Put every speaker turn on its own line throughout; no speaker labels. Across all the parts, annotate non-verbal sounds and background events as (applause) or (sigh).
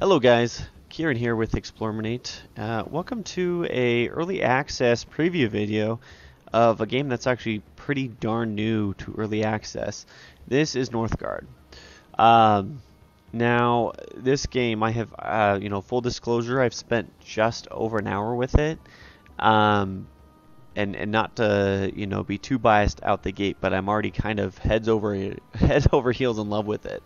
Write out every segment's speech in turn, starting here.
Hello guys, Kearon here with Explorminate. Uh, welcome to a early access preview video of a game that's actually pretty darn new to early access. This is Northgard. Um, now, this game, I have, uh, you know, full disclosure, I've spent just over an hour with it. Um, and, and not to, you know, be too biased out the gate, but I'm already kind of heads over, (laughs) head over heels in love with it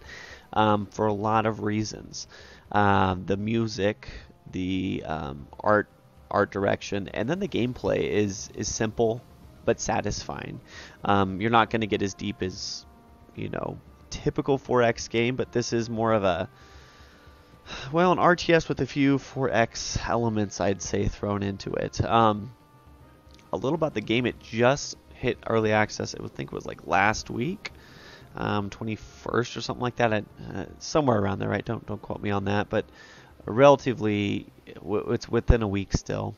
um, for a lot of reasons. Um, the music, the um, art, art direction, and then the gameplay is is simple but satisfying. Um, you're not going to get as deep as you know typical 4X game, but this is more of a well an RTS with a few 4X elements, I'd say, thrown into it. Um, a little about the game. It just hit early access. I would think it was like last week um, 21st or something like that. uh, somewhere around there, right? Don't don't quote me on that, but relatively, it's within a week still.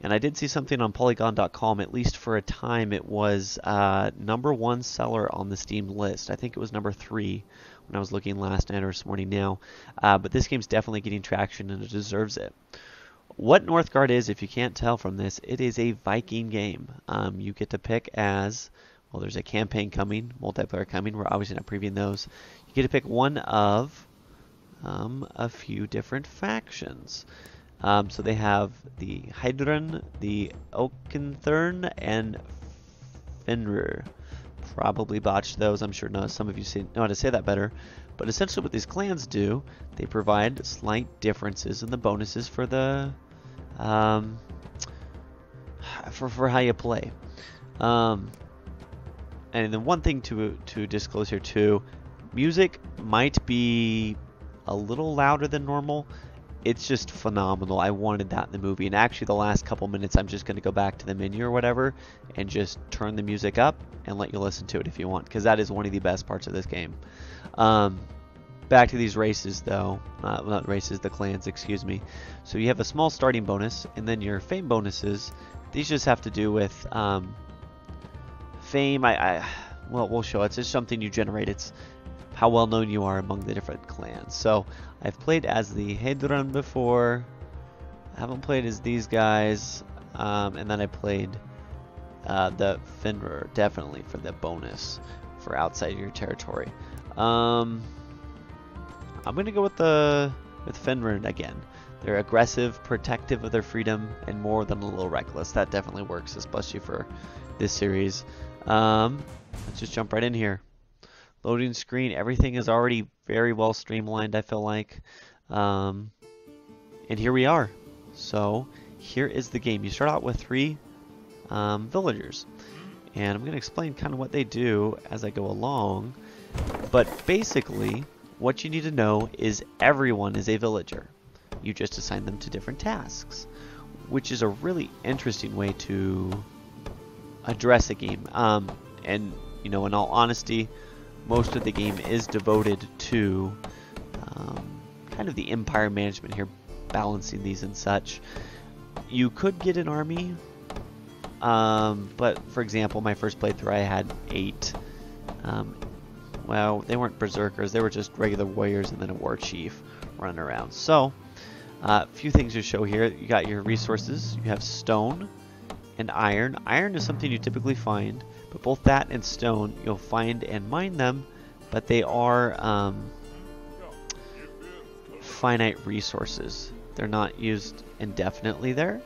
And I did see something on Polygon.com. At least for a time, it was uh, number one seller on the Steam list. I think it was number three when I was looking last night or this morning now. Uh, but this game's definitely getting traction, and it deserves it. What Northgard is, if you can't tell from this, it is a Viking game. Um, you get to pick as well, there's a campaign coming, multiplayer coming. We're obviously not previewing those. You get to pick one of um, a few different factions. Um, so they have the Hydrun, the Oakenthurn, and Fenrir. Probably botched those. I'm sure no, some of you know how to say that better. But essentially what these clans do, they provide slight differences in the bonuses for the um, (sighs) for, for how you play. Um, and then one thing to to disclose here too, music might be a little louder than normal. It's just phenomenal. I wanted that in the movie. And actually, the last couple minutes, I'm just going to go back to the menu or whatever and just turn the music up and let you listen to it if you want, because that is one of the best parts of this game. Um, back to these races, though. Uh, not races, the clans, excuse me. So you have a small starting bonus, and then your fame bonuses. These just have to do with um, fame, I, I well, we'll show. It's just something you generate. It's how well known you are among the different clans. So I've played as the Hedron before. I haven't played as these guys. Um, and then I played uh, the Fenrir, definitely for the bonus for outside your territory. Um, I'm gonna go with the with Fenrir again. They're aggressive, protective of their freedom, and more than a little reckless. That definitely works, especially for this series. Um, let's just jump right in here. Loading screen, everything is already very well streamlined, I feel like. Um, and here we are. So, here is the game. You start out with three um, villagers. And I'm going to explain kind of what they do as I go along. But basically, what you need to know is everyone is a villager. You just assign them to different tasks, which is a really interesting way to address a game. Um, and you know, in all honesty, most of the game is devoted to um, kind of the empire management here, balancing these and such. You could get an army, um, but for example, my first playthrough I had eight. Um, well, they weren't berserkers; they were just regular warriors and then a war chief running around. So, a uh, few things to show here. You got your resources. You have stone and iron. Iron is something you typically find, but both that and stone you'll find and mine them, but they are um, finite resources. They're not used indefinitely there,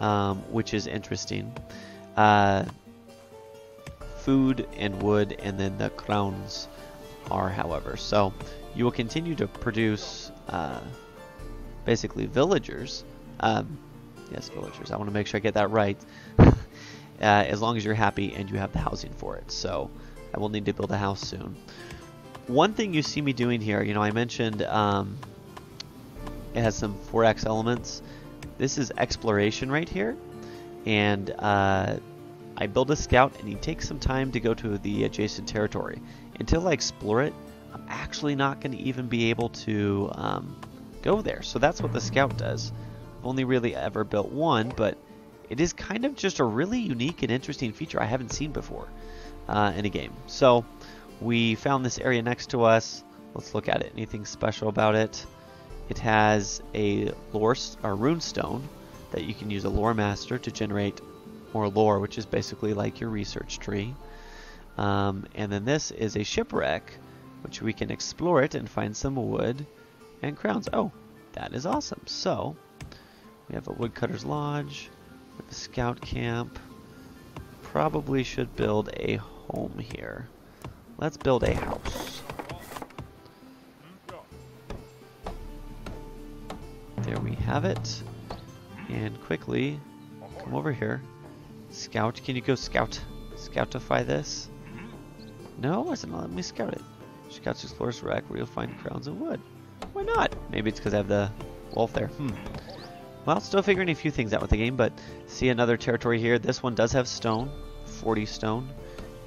um, which is interesting. Uh, food and wood, and then the crowns are, however. So you will continue to produce uh, basically villagers. Um, Yes, villagers. I want to make sure I get that right. (laughs) uh, as long as you're happy and you have the housing for it. So I will need to build a house soon. One thing you see me doing here, you know, I mentioned um, it has some 4X elements. This is exploration right here. And uh, I build a scout and he takes some time to go to the adjacent territory. Until I explore it, I'm actually not going to even be able to um, go there. So that's what the scout does I've only really ever built one, but it is kind of just a really unique and interesting feature I haven't seen before uh, in a game. So we found this area next to us. Let's look at it. Anything special about it? It has a lore or rune stone that you can use a lore master to generate more lore, which is basically like your research tree. Um, and then this is a shipwreck, which we can explore it and find some wood and crowns. Oh, that is awesome. So, we have a woodcutter's lodge, a scout camp. Probably should build a home here. Let's build a house. There we have it. And quickly, come over here. Scout, can you go scout? Scoutify this? No, it's not letting me scout it. Scouts explores wreck where you'll find crowns of wood. Why not? Maybe it's because I have the wolf there. Hmm. Well, still figuring a few things out with the game, but see another territory here. This one does have stone, 40 stone,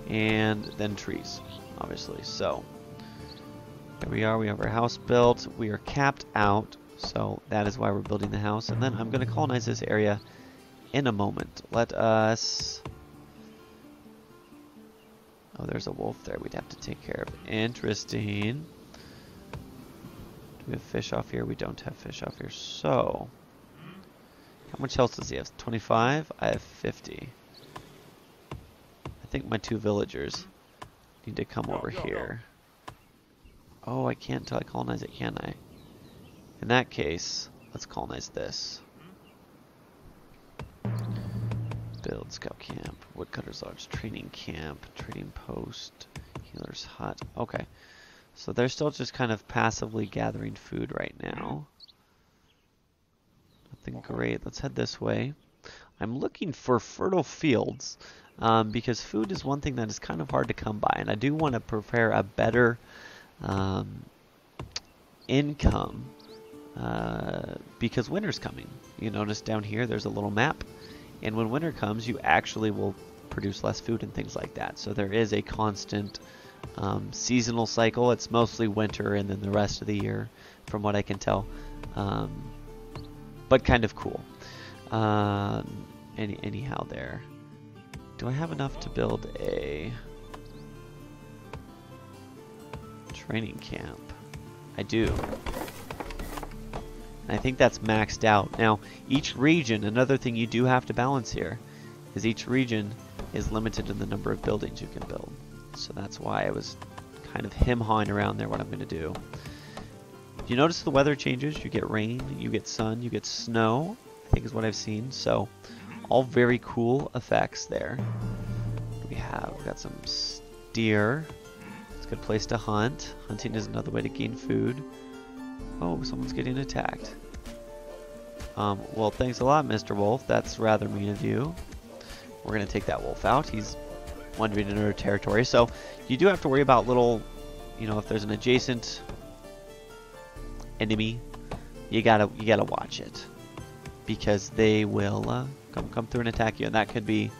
and then trees, obviously. So, there we are. We have our house built. We are capped out, so that is why we're building the house. And then I'm going to colonize this area in a moment. Let us... Oh, there's a wolf there we'd have to take care of. Interesting. We have fish off here? We don't have fish off here. So, how much health does he have? 25? I have 50. I think my two villagers need to come over here. Oh, I can't until I colonize it, can I? In that case, let's colonize this. Build scout camp, woodcutter's lodge, training camp, trading post, healer's hut. Okay. So they're still just kind of passively gathering food right now. Nothing great. Let's head this way. I'm looking for fertile fields um, because food is one thing that is kind of hard to come by, and I do want to prepare a better um, income uh, because winter's coming. You notice down here there's a little map, and when winter comes, you actually will produce less food and things like that. So there is a constant um, seasonal cycle. It's mostly winter and then the rest of the year, from what I can tell. Um, but kind of cool. Uh, any, anyhow, there. Do I have enough to build a training camp? I do. I think that's maxed out. Now, each region, another thing you do have to balance here, is each region is limited in the number of buildings you can build. So that's why I was kind of him-hawing around there what I'm going to do. You notice the weather changes. You get rain, you get sun, you get snow, I think is what I've seen. So all very cool effects there. we have? We've got some deer. It's a good place to hunt. Hunting is another way to gain food. Oh, someone's getting attacked. Um, well, thanks a lot, Mr. Wolf. That's rather mean of you. We're going to take that wolf out. He's wandering into our territory. So you do have to worry about little, you know, if there's an adjacent enemy, you gotta you gotta watch it because they will uh, come come through and attack you, and that could be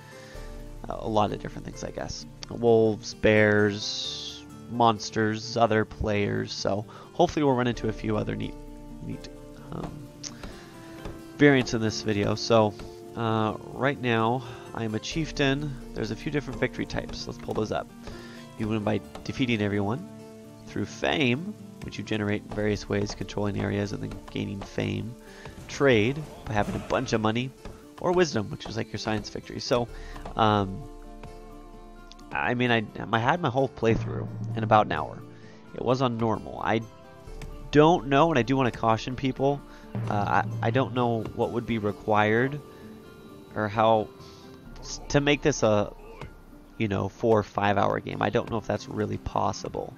a lot of different things, I guess. Wolves, bears, monsters, other players. So hopefully we'll run into a few other neat neat um, variants in this video. So uh, right now I am a chieftain. There's a few different victory types. Let's pull those up. You win by defeating everyone through fame which you generate in various ways, controlling areas and then gaining fame. Trade, by having a bunch of money. Or wisdom, which is like your science victory. So, um, I mean, I, I had my whole playthrough in about an hour. It was on normal. I don't know, and I do want to caution people, uh, I, I don't know what would be required or how to make this a, you know, four or five hour game. I don't know if that's really possible.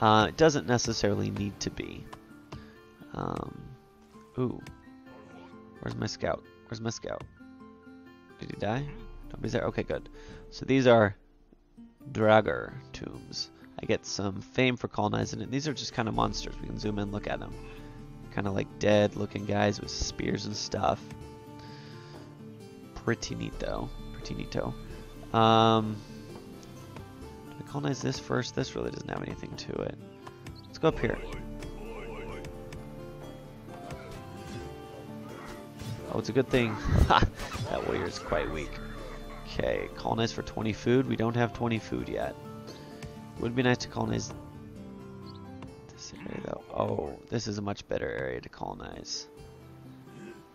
Uh, it doesn't necessarily need to be. Um, ooh. Where's my scout? Where's my scout? Did he die? Nobody's there? Okay, good. So these are Draugr tombs. I get some fame for colonizing it. These are just kind of monsters. We can zoom in look at them. Kind of like dead looking guys with spears and stuff. Pretty neat though. Pretty neato. Um, colonize this first? This really doesn't have anything to it. Let's go up here. Oh, it's a good thing. (laughs) that warrior is quite weak. Okay, colonize for 20 food. We don't have 20 food yet. Would be nice to colonize this area though. Oh, this is a much better area to colonize.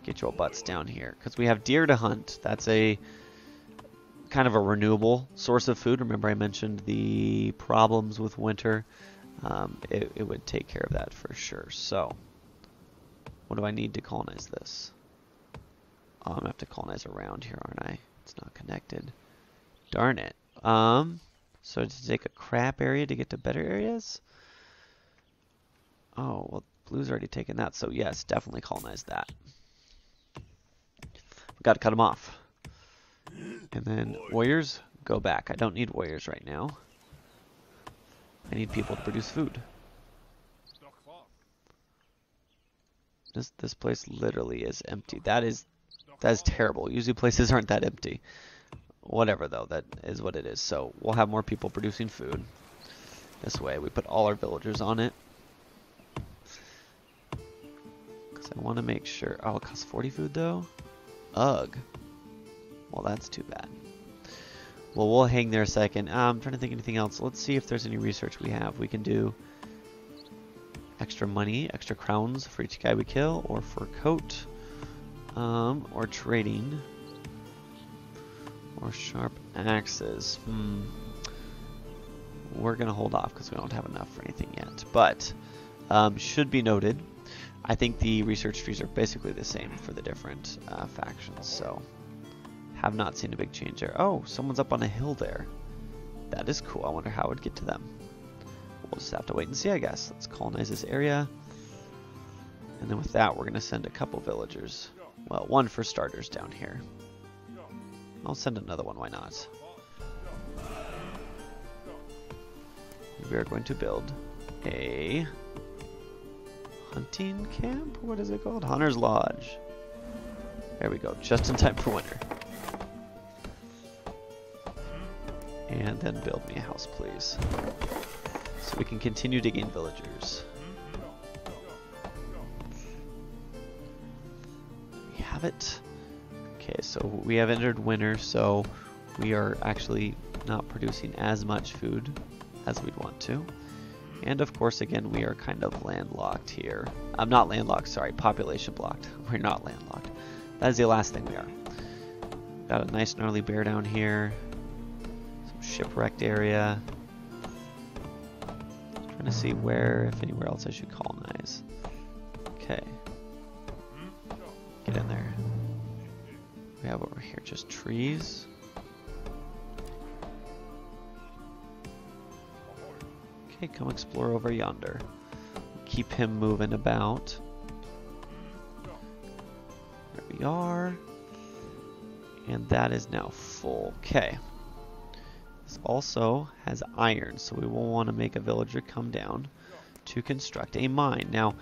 Get your butts down here. Because we have deer to hunt. That's a kind of a renewable source of food. Remember I mentioned the problems with winter. Um, it, it would take care of that for sure. So, what do I need to colonize this? Oh, I'm to have to colonize around here, aren't I? It's not connected. Darn it. Um, so to take a crap area to get to better areas? Oh, well, blue's already taken that, so yes, definitely colonize that. Got to cut them off. And then warriors, go back. I don't need warriors right now. I need people to produce food. This this place literally is empty. That is that is terrible. Usually places aren't that empty. Whatever though, that is what it is. So we'll have more people producing food. This way, we put all our villagers on it. Because I want to make sure... Oh, it costs 40 food though? Ugh. Well, that's too bad. Well, we'll hang there a second. Uh, I'm trying to think anything else. Let's see if there's any research we have. We can do extra money, extra crowns for each guy we kill, or for coat, um, or trading, or sharp axes. Hmm. We're going to hold off because we don't have enough for anything yet. But, um, should be noted, I think the research trees are basically the same for the different uh, factions, so... Have not seen a big change there. Oh, someone's up on a hill there. That is cool. I wonder how I would get to them. We'll just have to wait and see, I guess. Let's colonize this area. And then with that, we're going to send a couple villagers. Well, one for starters down here. I'll send another one, why not? We are going to build a hunting camp? What is it called? Hunter's Lodge. There we go, just in time for winter. And then build me a house, please. So we can continue to gain villagers. We have it. Okay, so we have entered winter, so we are actually not producing as much food as we'd want to. And of course, again, we are kind of landlocked here. I'm not landlocked, sorry, population blocked. (laughs) We're not landlocked. That is the last thing we are. Got a nice gnarly bear down here Some shipwrecked area. Trying to see where, if anywhere else I should colonize. Okay. Get in there. We have over here just trees. Okay, come explore over yonder. Keep him moving about. There we are. And that is now full. Okay. This also has iron, so we will want to make a villager come down to construct a mine. Now,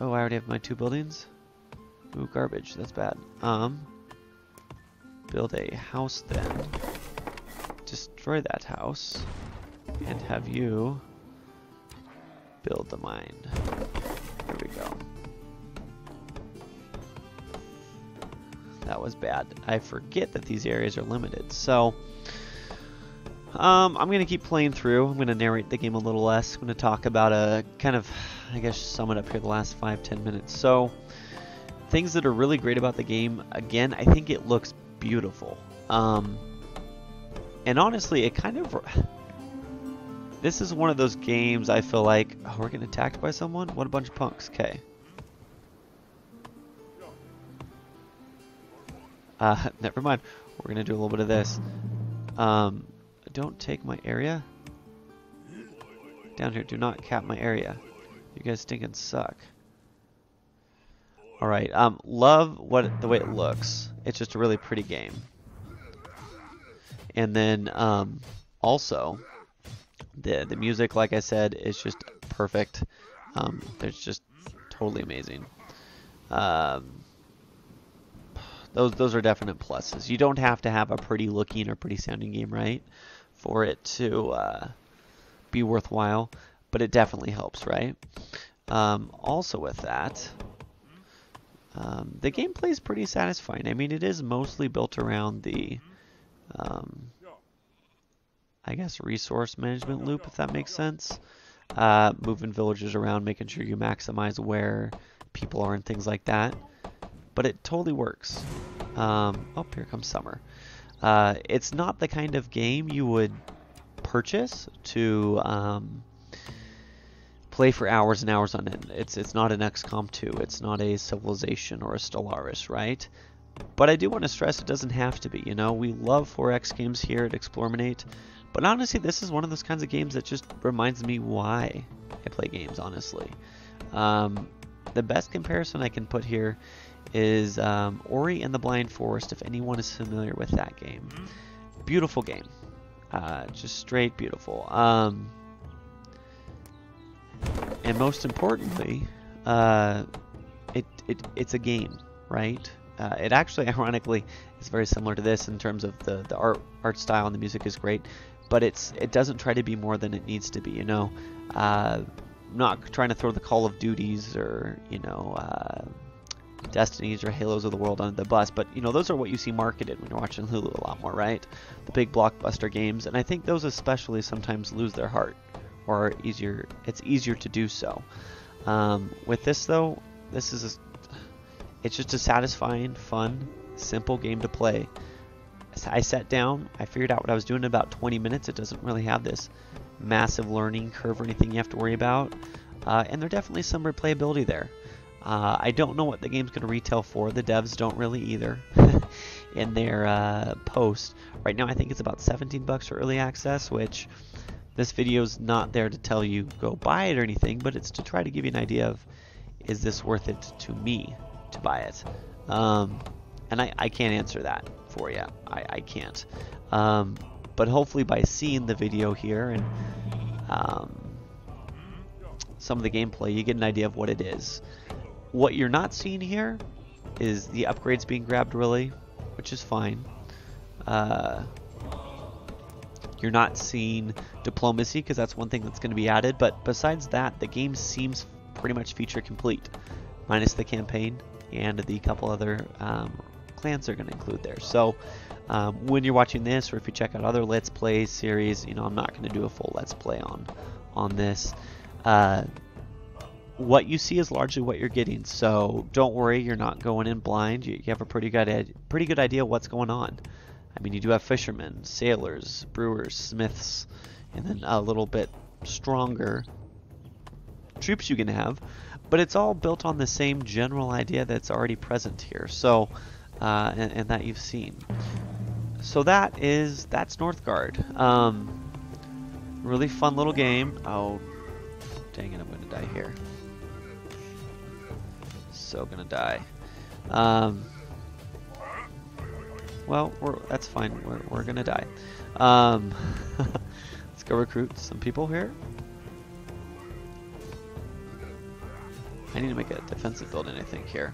oh, I already have my two buildings? Ooh, garbage. That's bad. Um, build a house then. Destroy that house. And have you build the mine. There we go. That was bad. I forget that these areas are limited. So, um, I'm going to keep playing through. I'm going to narrate the game a little less. I'm going to talk about a kind of, I guess, sum it up here the last five, ten minutes. So, things that are really great about the game, again, I think it looks beautiful. Um, and honestly, it kind of. This is one of those games I feel like, oh, we're getting attacked by someone? What a bunch of punks. Okay. Uh, (laughs) never mind. We're going to do a little bit of this. Um, don't take my area. Down here, do not cap my area. You guys stinking suck. Alright, um, love what the way it looks. It's just a really pretty game. And then, um, also, the, the music, like I said, is just perfect. Um, it's just totally amazing. Um, those those are definite pluses. You don't have to have a pretty looking or pretty sounding game, right? for it to uh, be worthwhile, but it definitely helps, right? Um, also with that, um, the gameplay is pretty satisfying. I mean, it is mostly built around the, um, I guess, resource management loop, if that makes sense. uh, moving villagers around, making sure you maximize where people are and things like that. But it totally works. Um, oh, here comes summer. Uh, it's not the kind of game you would purchase to um, play for hours and hours on end. It's it's not an XCOM 2. It's not a Civilization or a Stellaris, right? But I do want to stress it doesn't have to be. You know, we love 4X games here at Explorminate, but honestly, this is one of those kinds of games that just reminds me why I play games. Honestly, um, the best comparison I can put here is um, Ori and the Blind Forest. If anyone is familiar with that game, beautiful game, uh, just straight beautiful. Um, and most importantly, uh, it, it it's a game, right? Uh, it actually, (laughs) ironically, is very similar to this in terms of the, the art art style and the music is great, but it's it doesn't try to be more than it needs to be. You know, uh, not trying to throw the Call of Duties or you know uh, Destinies or Halos of the world under the bus, but you know those are what you see marketed when you're watching Hulu a lot more, right? The big blockbuster games, and I think those especially sometimes lose their heart, or easier it's easier to do so. Um, with this though, this is a, it's just a satisfying, fun, simple game to play. I sat down, I figured out what I was doing in about 20 minutes. It doesn't really have this massive learning curve or anything you have to worry about. Uh, and there's definitely some replayability there. Uh, I don't know what the game's going to retail for. The devs don't really either (laughs) in their uh, post. Right now, I think it's about 17 bucks for early access, which this video is not there to tell you go buy it or anything, but it's to try to give you an idea of is this worth it to me to buy it. Um, and I, I can't answer that for you. I, I can't. Um, but hopefully by seeing the video here and um, some of the gameplay, you get an idea of what it is. What you're not seeing here is the upgrades being grabbed really, which is fine. Uh, you're not seeing diplomacy because that's one thing that's going to be added. But besides that, the game seems pretty much feature complete, minus the campaign and the couple other um, clans are going to include there. So um, when you're watching this, or if you check out other Let's Play series, you know I'm not going to do a full Let's Play on on this. Uh, what you see is largely what you're getting, so don't worry, you're not going in blind. You, you have a pretty good pretty good idea what's going on. I mean, you do have fishermen, sailors, brewers, smiths, and then a little bit stronger troops you can have, but it's all built on the same general idea that's already present here. So, uh, and, and, that you've seen. So that is that's Northgard. Um, really fun little game. Oh, dang it! I'm gonna die here. So gonna die. Um, well, that's fine. We're, we're gonna die. Um, (laughs) let's go recruit some people here. I need to make a defensive building, I think, here.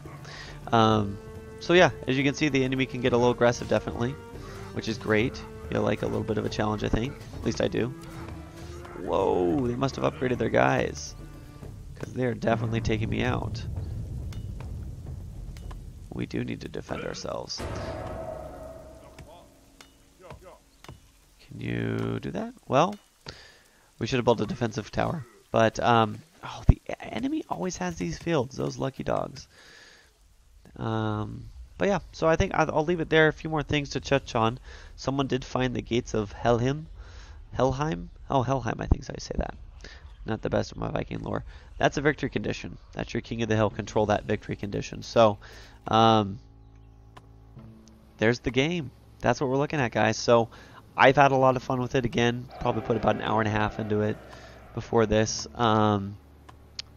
Um, so yeah, as you can see, the enemy can get a little aggressive, definitely, which is great. You like a little bit of a challenge, I think. At least I do. Whoa, they must have upgraded their guys. Because they're definitely taking me out. We do need to defend ourselves. Can you do that? Well, we should have built a defensive tower. But, um, oh, the enemy always has these fields, those lucky dogs. Um, but yeah, so I think I'll, leave it there. A few more things to touch on. Someone did find the gates of Helheim. Helheim? Oh, Helheim, I think so I say that. Not the best of my Viking lore. That's a victory condition. That's your King of the Hill. Control that victory condition. So, um, there's the game. That's what we're looking at, guys. So, I've had a lot of fun with it. Again, probably put about an hour and a half into it before this. Um,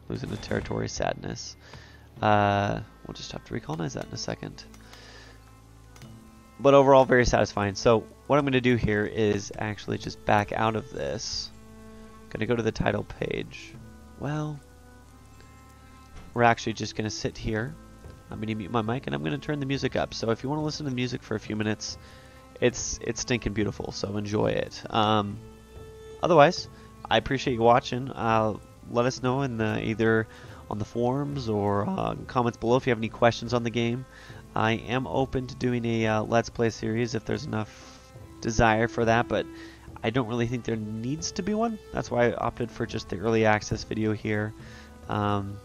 losing the territory sadness. Uh, we'll just have to recolonize that in a second. But overall, very satisfying. So what I'm going to do here is actually just back out of this. Going to go to the title page. Well, we're actually just going to sit here. I'm going to mute my mic and I'm going to turn the music up. So if you want to listen to the music for a few minutes, it's it's stinking beautiful. So enjoy it. Um, otherwise, I appreciate you watching. Uh, let us know in the either on the forums or uh, comments below if you have any questions on the game. I am open to doing a uh, Let's Play series if there's enough desire for that, but I don't really think there needs to be one. That's why I opted for just the early access video here. Um,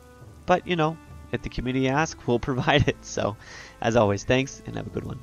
but, you know, if the community asks, we'll (laughs) provide it. So, as always, thanks and have a good one.